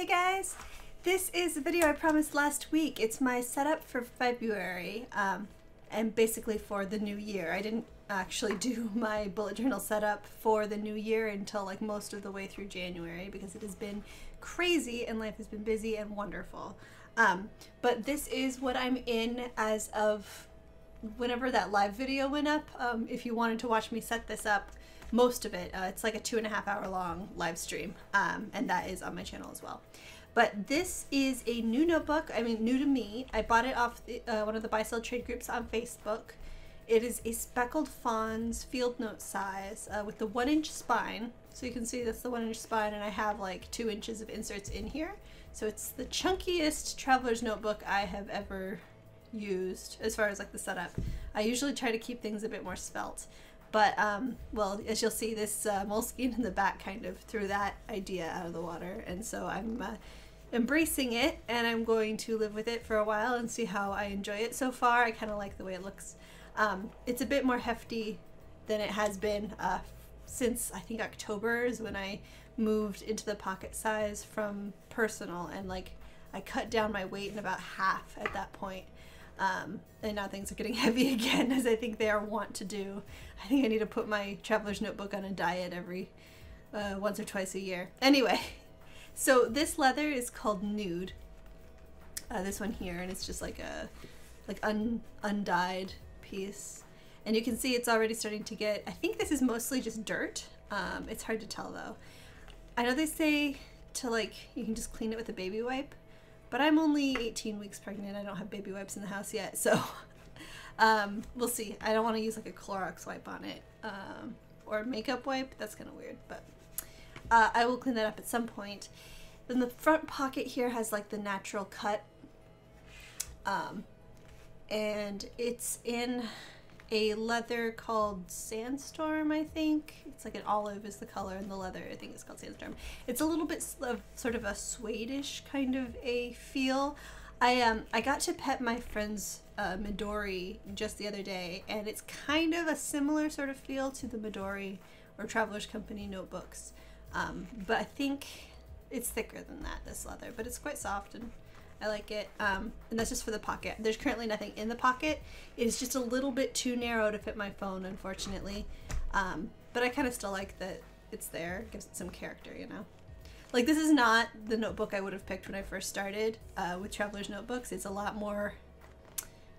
Hey guys! This is a video I promised last week. It's my setup for February um, and basically for the new year. I didn't actually do my bullet journal setup for the new year until like most of the way through January because it has been crazy and life has been busy and wonderful. Um, but this is what I'm in as of whenever that live video went up. Um, if you wanted to watch me set this up, most of it. Uh, it's like a two and a half hour long live stream, um, and that is on my channel as well. But this is a new notebook. I mean, new to me. I bought it off the, uh, one of the buy sell trade groups on Facebook. It is a speckled fawns field note size uh, with the one inch spine. So you can see that's the one inch spine, and I have like two inches of inserts in here. So it's the chunkiest traveler's notebook I have ever used as far as like the setup. I usually try to keep things a bit more svelte. But, um, well, as you'll see, this uh, Moleskine in the back kind of threw that idea out of the water. And so I'm uh, embracing it and I'm going to live with it for a while and see how I enjoy it. So far, I kind of like the way it looks. Um, it's a bit more hefty than it has been uh, since I think October is when I moved into the pocket size from personal and like I cut down my weight in about half at that point. Um, and now things are getting heavy again, as I think they are wont to do. I think I need to put my traveler's notebook on a diet every uh, once or twice a year. Anyway, so this leather is called Nude. Uh, this one here, and it's just like a like un undyed piece. And you can see it's already starting to get, I think this is mostly just dirt. Um, it's hard to tell though. I know they say to like, you can just clean it with a baby wipe, but I'm only 18 weeks pregnant. I don't have baby wipes in the house yet, so um, we'll see. I don't want to use like a Clorox wipe on it um, or makeup wipe. That's kind of weird, but uh, I will clean that up at some point. Then the front pocket here has like the natural cut, um, and it's in a leather called Sandstorm, I think. It's like an olive is the color, and the leather, I think it's called Sandstorm. It's a little bit of sort of a suede-ish kind of a feel. I um I got to pet my friend's uh, Midori just the other day, and it's kind of a similar sort of feel to the Midori or Traveler's Company notebooks. Um, but I think it's thicker than that, this leather, but it's quite soft and I like it. Um, and that's just for the pocket. There's currently nothing in the pocket. It is just a little bit too narrow to fit my phone, unfortunately. Um, but I kind of still like that it's there. It gives it some character, you know? Like, this is not the notebook I would have picked when I first started uh, with Traveler's Notebooks. It's a lot more,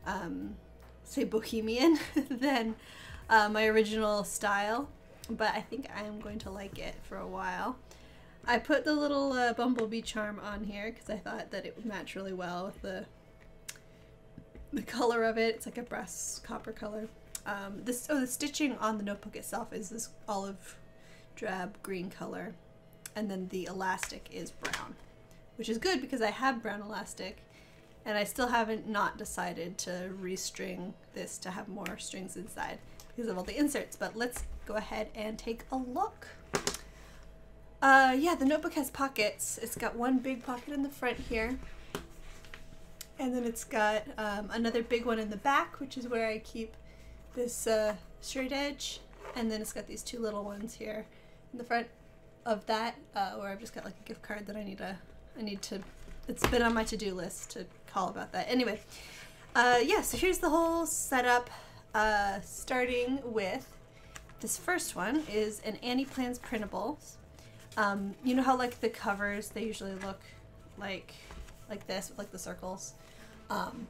um, say, bohemian than uh, my original style. But I think I am going to like it for a while. I put the little uh, bumblebee charm on here because I thought that it would match really well with the the color of it. It's like a brass copper color. Um, this oh the stitching on the notebook itself is this olive drab green color, and then the elastic is brown, which is good because I have brown elastic, and I still haven't not decided to restring this to have more strings inside because of all the inserts. But let's go ahead and take a look. Uh, yeah, the notebook has pockets. It's got one big pocket in the front here. And then it's got um, another big one in the back, which is where I keep this uh, straight edge. And then it's got these two little ones here in the front of that, uh, where I've just got like a gift card that I need to, I need to, it's been on my to-do list to call about that. Anyway, uh, yeah, so here's the whole setup, uh, starting with this first one is an Annie Plans Printables. Um, you know how like the covers they usually look like like this with like the circles. Um,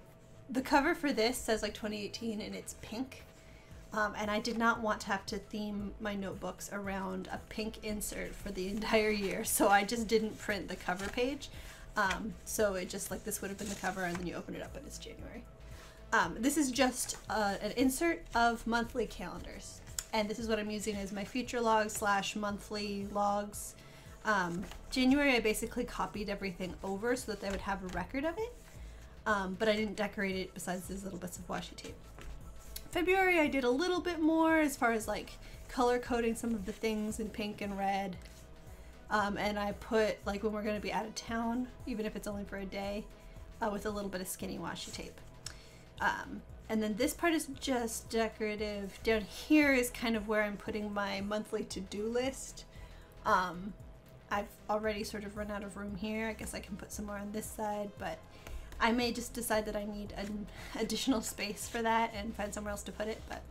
the cover for this says like 2018 and it's pink. Um, and I did not want to have to theme my notebooks around a pink insert for the entire year, so I just didn't print the cover page. Um, so it just like this would have been the cover, and then you open it up and it's January. Um, this is just uh, an insert of monthly calendars and this is what I'm using as my future log slash monthly logs. Um, January I basically copied everything over so that I would have a record of it, um, but I didn't decorate it besides these little bits of washi tape. February I did a little bit more as far as like color coding some of the things in pink and red. Um, and I put like when we're going to be out of town, even if it's only for a day, uh, with a little bit of skinny washi tape. Um, and then this part is just decorative. Down here is kind of where I'm putting my monthly to-do list. Um, I've already sort of run out of room here. I guess I can put some more on this side, but I may just decide that I need an additional space for that and find somewhere else to put it, but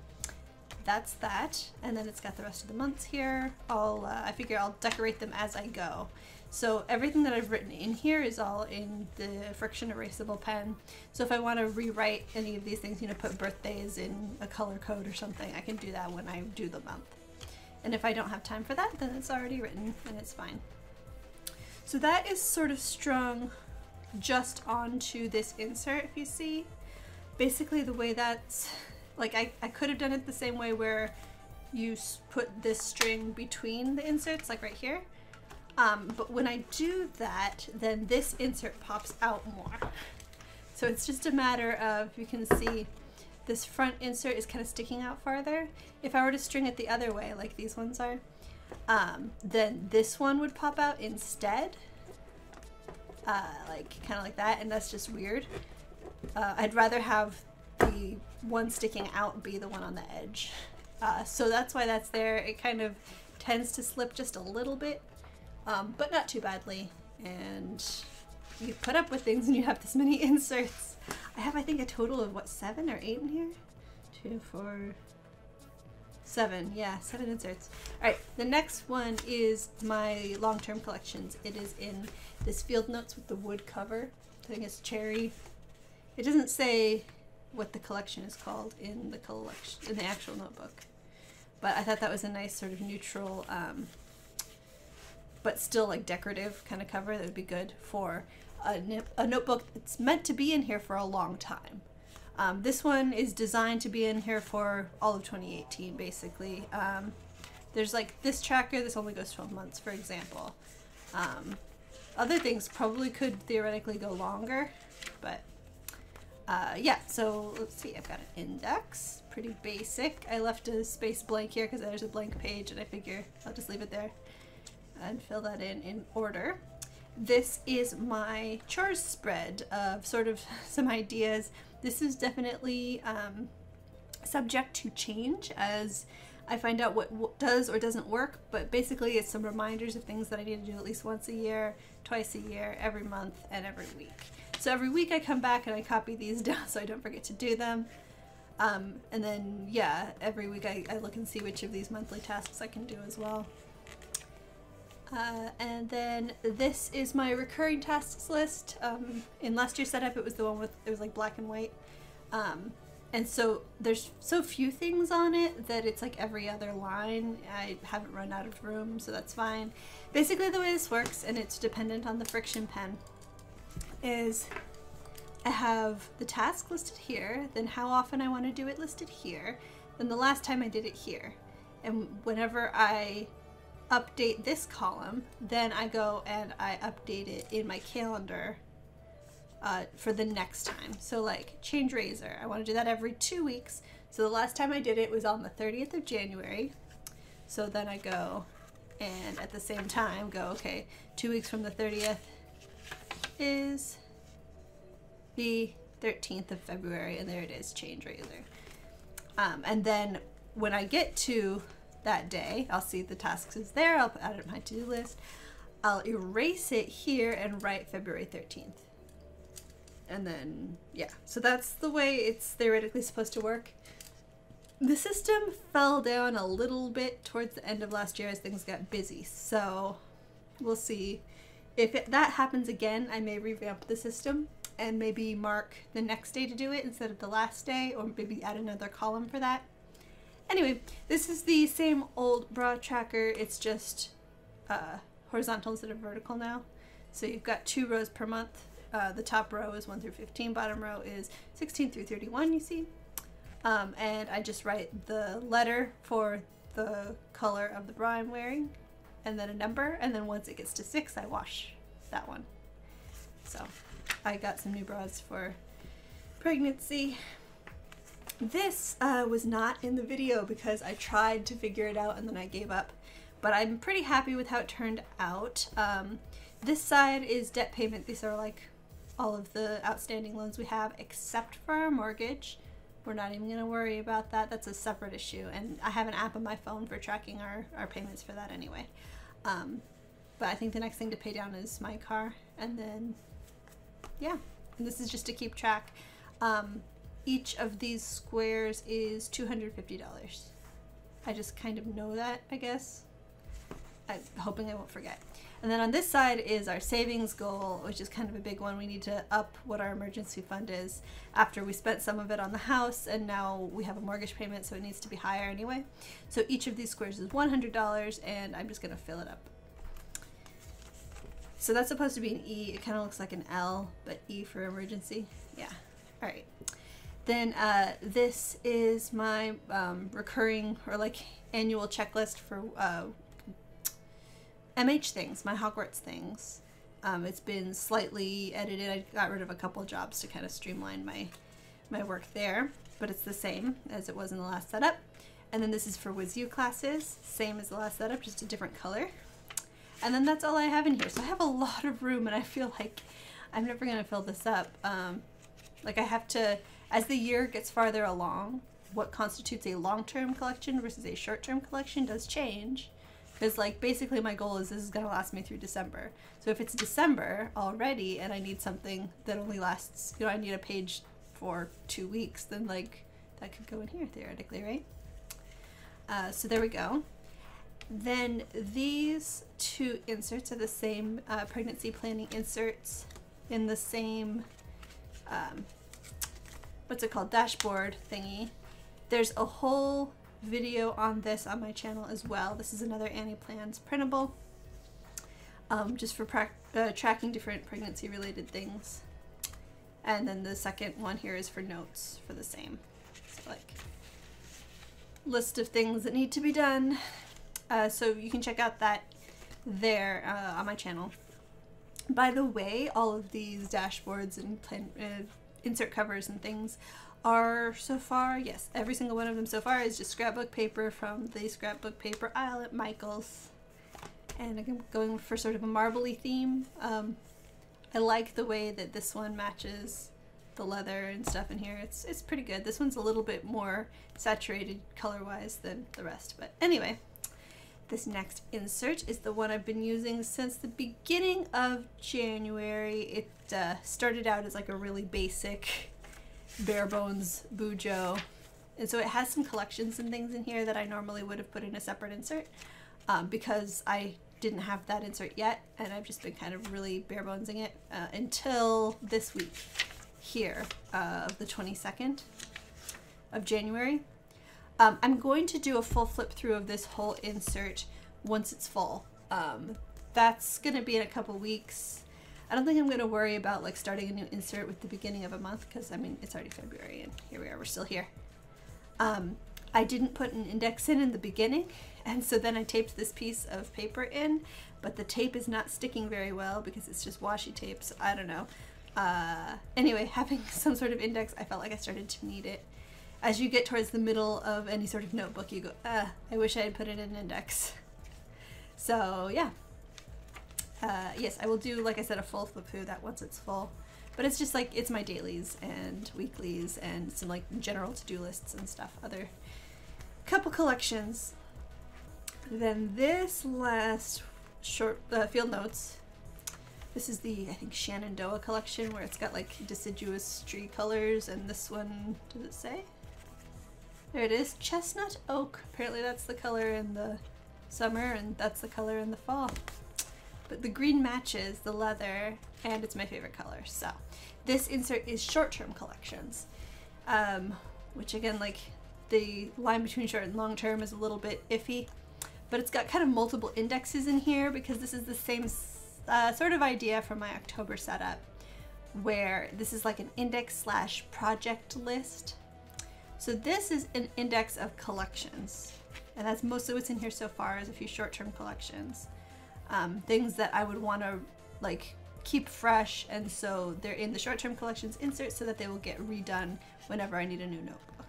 that's that. And then it's got the rest of the months here. I'll, uh, I figure I'll decorate them as I go. So everything that I've written in here is all in the friction erasable pen. So if I want to rewrite any of these things, you know, put birthdays in a color code or something, I can do that when I do the month. And if I don't have time for that, then it's already written and it's fine. So that is sort of strung just onto this insert, if you see. Basically the way that's, like I, I could have done it the same way where you put this string between the inserts, like right here. Um, but when I do that, then this insert pops out more. So it's just a matter of, you can see this front insert is kind of sticking out farther. If I were to string it the other way, like these ones are, um, then this one would pop out instead. Uh, like, kind of like that, and that's just weird. Uh, I'd rather have the one sticking out be the one on the edge. Uh, so that's why that's there. It kind of tends to slip just a little bit um, but not too badly. And you put up with things and you have this many inserts. I have, I think, a total of what, seven or eight in here? Two, four, seven. Yeah, seven inserts. All right, the next one is my long-term collections. It is in this field notes with the wood cover. I think it's cherry. It doesn't say what the collection is called in the collection in the actual notebook, but I thought that was a nice sort of neutral um, but still like decorative kind of cover that would be good for a, a notebook that's meant to be in here for a long time. Um, this one is designed to be in here for all of 2018 basically. Um, there's like this tracker, this only goes 12 months for example. Um, other things probably could theoretically go longer, but uh, yeah, so let's see, I've got an index, pretty basic. I left a space blank here because there's a blank page and I figure I'll just leave it there and fill that in in order. This is my chores spread of sort of some ideas. This is definitely um, subject to change as I find out what does or doesn't work, but basically it's some reminders of things that I need to do at least once a year, twice a year, every month, and every week. So every week I come back and I copy these down so I don't forget to do them. Um, and then, yeah, every week I, I look and see which of these monthly tasks I can do as well. Uh, and then this is my recurring tasks list. Um, in last year's setup, it was the one with, it was like black and white. Um, and so there's so few things on it that it's like every other line. I haven't run out of room, so that's fine. Basically the way this works, and it's dependent on the friction pen, is I have the task listed here, then how often I want to do it listed here, then the last time I did it here. And whenever I update this column, then I go and I update it in my calendar uh, for the next time. So like change razor, I want to do that every two weeks. So the last time I did it was on the 30th of January. So then I go and at the same time go, okay, two weeks from the 30th is the 13th of February and there it is, change razor. Um, and then when I get to that day. I'll see the tasks is there. I'll add it to my to-do list. I'll erase it here and write February 13th. And then, yeah. So that's the way it's theoretically supposed to work. The system fell down a little bit towards the end of last year as things got busy. So we'll see. If it, that happens again, I may revamp the system and maybe mark the next day to do it instead of the last day or maybe add another column for that. Anyway, this is the same old bra tracker. It's just uh, horizontal instead of vertical now. So you've got two rows per month. Uh, the top row is 1 through 15, bottom row is 16 through 31, you see. Um, and I just write the letter for the color of the bra I'm wearing, and then a number, and then once it gets to 6, I wash that one. So I got some new bras for pregnancy this uh, was not in the video because I tried to figure it out and then I gave up. But I'm pretty happy with how it turned out. Um, this side is debt payment. These are like all of the outstanding loans we have except for our mortgage. We're not even going to worry about that. That's a separate issue. And I have an app on my phone for tracking our, our payments for that anyway. Um, but I think the next thing to pay down is my car, and then yeah, and this is just to keep track. Um, each of these squares is two hundred fifty dollars. I just kind of know that, I guess. I'm hoping I won't forget. And then on this side is our savings goal, which is kind of a big one. We need to up what our emergency fund is after we spent some of it on the house and now we have a mortgage payment, so it needs to be higher anyway. So each of these squares is $100 and I'm just gonna fill it up. So that's supposed to be an E. It kind of looks like an L, but E for emergency. Yeah. All right. Then uh, this is my um, recurring or like annual checklist for uh, MH things, my Hogwarts things. Um, it's been slightly edited. I got rid of a couple jobs to kind of streamline my my work there, but it's the same as it was in the last setup. And then this is for WizU classes, same as the last setup, just a different color. And then that's all I have in here. So I have a lot of room and I feel like I'm never going to fill this up. Um, like I have to, as the year gets farther along, what constitutes a long-term collection versus a short-term collection does change. Because like basically my goal is this is going to last me through December. So if it's December already and I need something that only lasts, you know, I need a page for two weeks, then like that could go in here theoretically, right? Uh, so there we go. Then these two inserts are the same uh, pregnancy planning inserts in the same, um, what's it called, dashboard thingy. There's a whole video on this on my channel as well. This is another Annie Plans printable, um, just for uh, tracking different pregnancy related things. And then the second one here is for notes for the same. So like list of things that need to be done. Uh, so you can check out that there uh, on my channel. By the way, all of these dashboards and plan, uh, insert covers and things are so far, yes, every single one of them so far is just scrapbook paper from the scrapbook paper aisle at Michael's. And I'm going for sort of a marbly theme. Um, I like the way that this one matches the leather and stuff in here. It's, it's pretty good. This one's a little bit more saturated color-wise than the rest. But anyway, this next insert is the one I've been using since the beginning of January. It uh, started out as like a really basic bare bones Bujo. And so it has some collections and things in here that I normally would have put in a separate insert um, because I didn't have that insert yet and I've just been kind of really bare bonesing it uh, until this week here uh, of the 22nd of January. Um, I'm going to do a full flip through of this whole insert once it's full. Um, that's going to be in a couple weeks. I don't think I'm going to worry about like starting a new insert with the beginning of a month because I mean it's already February and here we are, we're still here. Um, I didn't put an index in in the beginning and so then I taped this piece of paper in but the tape is not sticking very well because it's just washi tape so I don't know. Uh, anyway, having some sort of index, I felt like I started to need it. As you get towards the middle of any sort of notebook, you go, uh, I wish I had put it in an index. So yeah, uh, yes, I will do, like I said, a full flip through that once it's full. But it's just like, it's my dailies and weeklies and some like general to-do lists and stuff. Other couple collections. Then this last short uh, field notes. This is the, I think, Shenandoah collection where it's got like deciduous tree colors and this one, does it say? There it is, chestnut oak. Apparently that's the color in the summer and that's the color in the fall. But the green matches the leather and it's my favorite color. So this insert is short-term collections, um, which again, like the line between short and long term is a little bit iffy, but it's got kind of multiple indexes in here because this is the same uh, sort of idea from my October setup where this is like an index slash project list. So this is an index of collections and that's mostly what's in here so far is a few short-term collections um, things that I would want to like keep fresh and so they're in the short-term collections insert so that they will get redone whenever I need a new notebook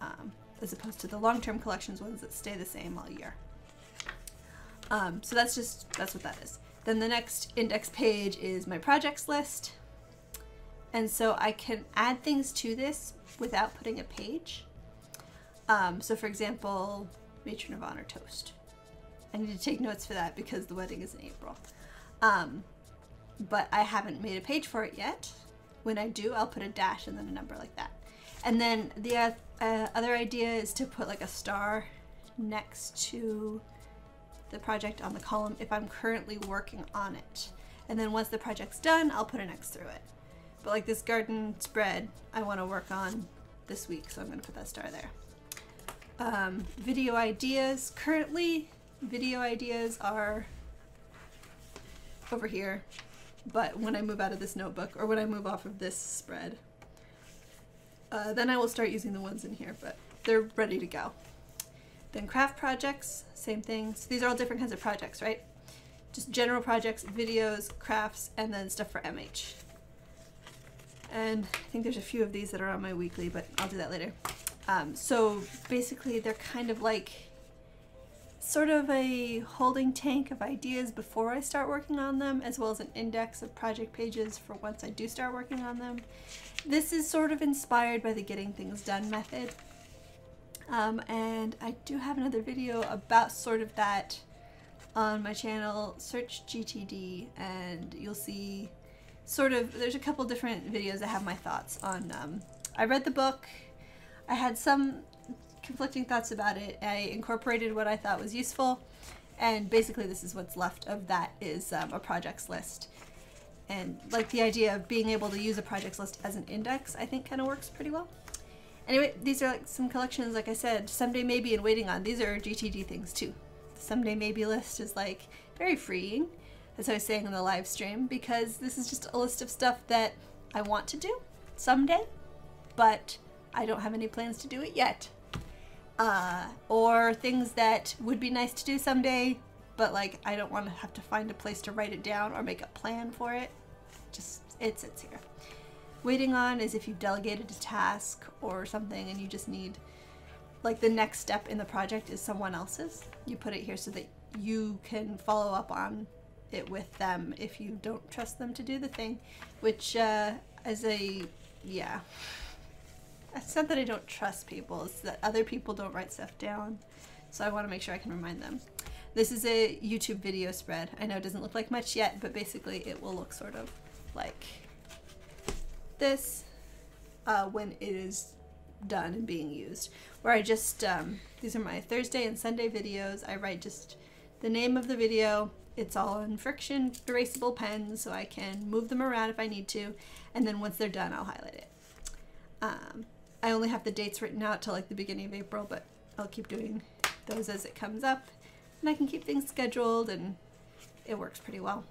um, as opposed to the long-term collections ones that stay the same all year. Um, so that's just, that's what that is. Then the next index page is my projects list. And so I can add things to this without putting a page. Um, so for example, matron of honor toast. I need to take notes for that because the wedding is in April. Um, but I haven't made a page for it yet. When I do, I'll put a dash and then a number like that. And then the uh, uh, other idea is to put like a star next to the project on the column if I'm currently working on it. And then once the project's done, I'll put an X through it. But like this garden spread, I want to work on this week, so I'm going to put that star there. Um, video ideas. Currently, video ideas are over here, but when I move out of this notebook or when I move off of this spread, uh, then I will start using the ones in here, but they're ready to go. Then craft projects, same thing. So these are all different kinds of projects, right? Just general projects, videos, crafts, and then stuff for MH. And I think there's a few of these that are on my weekly, but I'll do that later. Um, so basically they're kind of like sort of a holding tank of ideas before I start working on them, as well as an index of project pages for once I do start working on them. This is sort of inspired by the getting things done method. Um, and I do have another video about sort of that on my channel. Search GTD and you'll see sort of, there's a couple different videos that have my thoughts on, um, I read the book, I had some conflicting thoughts about it. I incorporated what I thought was useful, and basically this is what's left of that is um, a projects list. And like the idea of being able to use a projects list as an index, I think kind of works pretty well. Anyway, these are like some collections, like I said, someday maybe and waiting on. These are GTD things too. Someday maybe list is like very freeing, as I was saying in the live stream, because this is just a list of stuff that I want to do someday, but I don't have any plans to do it yet. Uh, or things that would be nice to do someday, but like I don't want to have to find a place to write it down or make a plan for it. Just, it sits here. Waiting on is if you've delegated a task or something and you just need, like the next step in the project is someone else's. You put it here so that you can follow up on it with them if you don't trust them to do the thing, which uh, as a, yeah. It's not that I don't trust people, it's that other people don't write stuff down. So I want to make sure I can remind them. This is a YouTube video spread. I know it doesn't look like much yet, but basically it will look sort of like this uh, when it is done and being used. Where I just, um, these are my Thursday and Sunday videos. I write just the name of the video. It's all in friction erasable pens so I can move them around if I need to. And then once they're done, I'll highlight it. Um, I only have the dates written out till like the beginning of April, but I'll keep doing those as it comes up. And I can keep things scheduled and it works pretty well.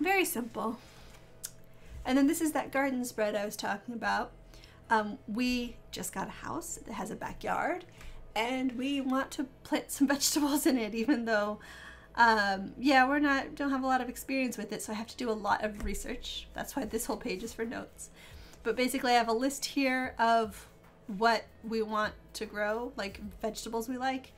Very simple. And then this is that garden spread I was talking about. Um, we just got a house that has a backyard and we want to plant some vegetables in it even though um, yeah we're not don't have a lot of experience with it so I have to do a lot of research that's why this whole page is for notes but basically, I have a list here of what we want to grow, like vegetables we like.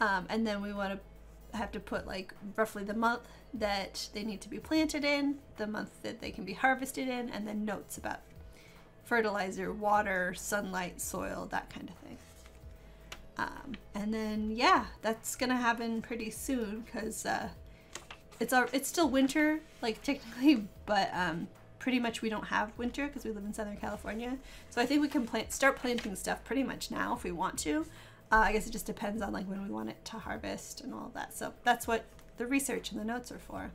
Um, and then we want to have to put like roughly the month that they need to be planted in, the month that they can be harvested in, and then notes about fertilizer, water, sunlight, soil, that kind of thing. Um, and then yeah, that's gonna happen pretty soon because uh, it's our, it's still winter, like technically, but um, pretty much we don't have winter because we live in Southern California. So I think we can plant, start planting stuff pretty much now if we want to. Uh, I guess it just depends on like when we want it to harvest and all that. So that's what the research and the notes are for.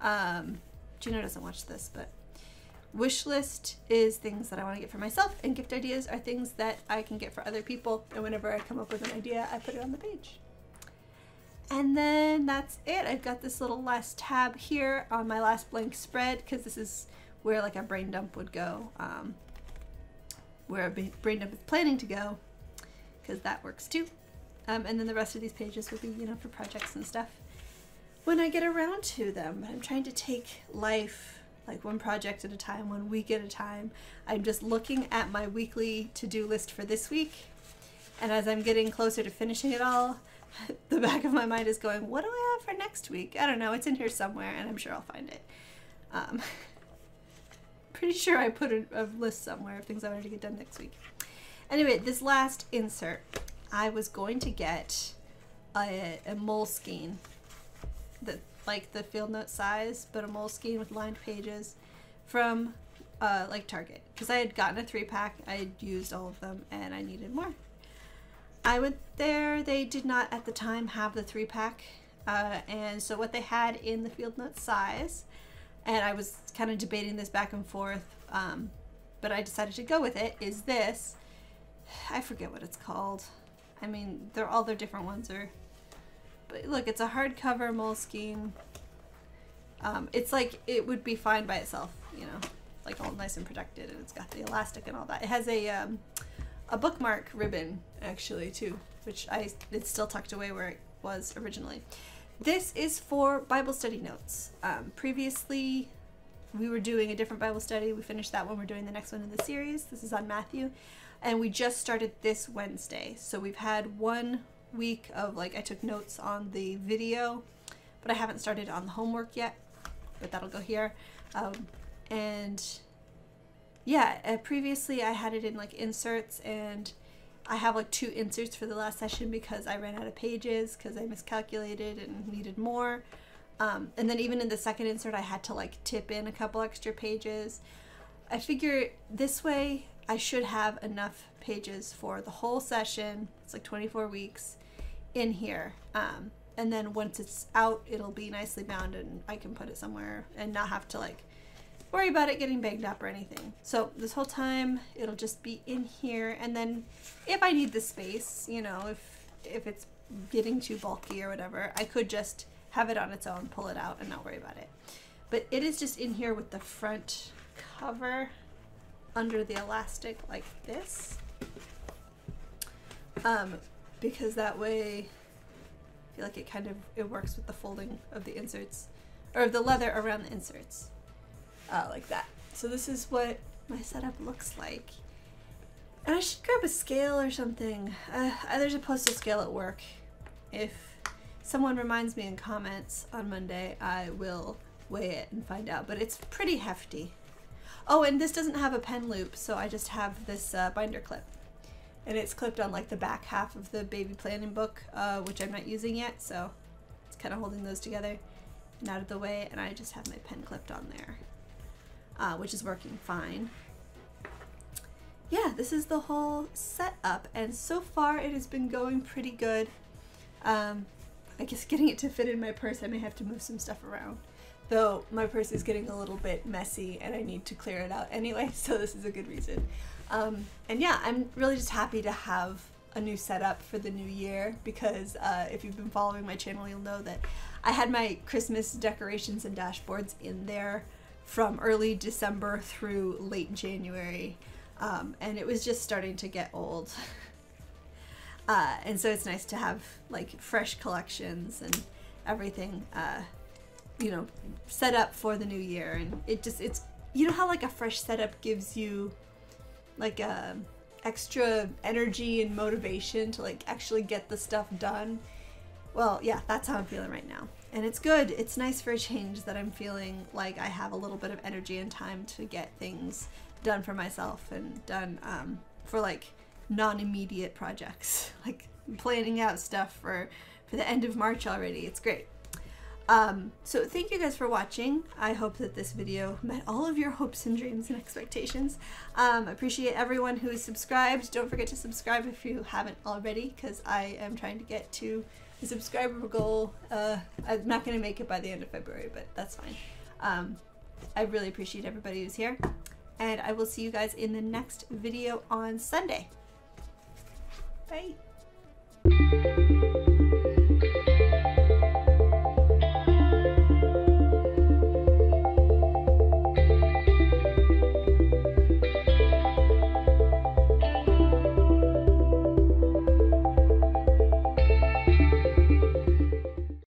Um, Gino doesn't watch this, but wish list is things that I want to get for myself, and gift ideas are things that I can get for other people. And whenever I come up with an idea, I put it on the page. And then that's it. I've got this little last tab here on my last blank spread because this is where like a brain dump would go, um, where a brain dump is planning to go because that works too. Um, and then the rest of these pages will be, you know, for projects and stuff when I get around to them. I'm trying to take life like one project at a time, one week at a time. I'm just looking at my weekly to-do list for this week. And as I'm getting closer to finishing it all, the back of my mind is going, what do I have for next week? I don't know. It's in here somewhere, and I'm sure I'll find it. Um, pretty sure I put a, a list somewhere of things I wanted to get done next week. Anyway, this last insert, I was going to get a, a Moleskine that like the field note size, but a Moleskine with lined pages from uh, like Target because I had gotten a three pack. I had used all of them and I needed more. I went there. They did not at the time have the three pack, uh, and so what they had in the field note size, and I was kind of debating this back and forth, um, but I decided to go with it. Is this? I forget what it's called. I mean, they're all their different ones are. But look, it's a hardcover Moleskine. Um, it's like it would be fine by itself, you know, like all nice and protected, and it's got the elastic and all that. It has a um, a bookmark ribbon actually too, which I it's still tucked away where it was originally. This is for Bible study notes. Um, previously, we were doing a different Bible study. We finished that one. We're doing the next one in the series. This is on Matthew, and we just started this Wednesday. So we've had one week of like I took notes on the video, but I haven't started on the homework yet. But that'll go here. Um, and yeah, uh, previously I had it in like inserts and I have like two inserts for the last session because I ran out of pages because I miscalculated and needed more. Um, and then even in the second insert, I had to like tip in a couple extra pages. I figure this way I should have enough pages for the whole session. It's like 24 weeks in here. Um, and then once it's out, it'll be nicely bound and I can put it somewhere and not have to like worry about it getting banged up or anything. So this whole time it'll just be in here and then if I need the space, you know, if if it's getting too bulky or whatever, I could just have it on its own, pull it out and not worry about it. But it is just in here with the front cover under the elastic like this. Um, because that way I feel like it kind of it works with the folding of the inserts or the leather around the inserts uh, like that. So this is what my setup looks like. And I should grab a scale or something. Uh, there's a postal scale at work. If someone reminds me in comments on Monday, I will weigh it and find out. But it's pretty hefty. Oh, and this doesn't have a pen loop, so I just have this uh, binder clip. And it's clipped on like the back half of the baby planning book, uh, which I'm not using yet, so it's kind of holding those together and out of the way, and I just have my pen clipped on there uh, which is working fine. Yeah, this is the whole setup, and so far it has been going pretty good. Um, I guess getting it to fit in my purse, I may have to move some stuff around. Though my purse is getting a little bit messy and I need to clear it out anyway, so this is a good reason. Um, and yeah, I'm really just happy to have a new setup for the new year because uh, if you've been following my channel, you'll know that I had my Christmas decorations and dashboards in there from early December through late January. Um, and it was just starting to get old. uh, and so it's nice to have like fresh collections and everything, uh, you know, set up for the new year. And it just, it's, you know how like a fresh setup gives you like a extra energy and motivation to like actually get the stuff done. Well, yeah, that's how I'm feeling right now and it's good. It's nice for a change that I'm feeling like I have a little bit of energy and time to get things done for myself and done um, for like non-immediate projects, like planning out stuff for for the end of March already. It's great. Um, so thank you guys for watching. I hope that this video met all of your hopes and dreams and expectations. Um, I appreciate everyone who is subscribed. Don't forget to subscribe if you haven't already because I am trying to get to the subscriber goal. Uh, I'm not going to make it by the end of February, but that's fine. Um, I really appreciate everybody who's here. And I will see you guys in the next video on Sunday. Bye.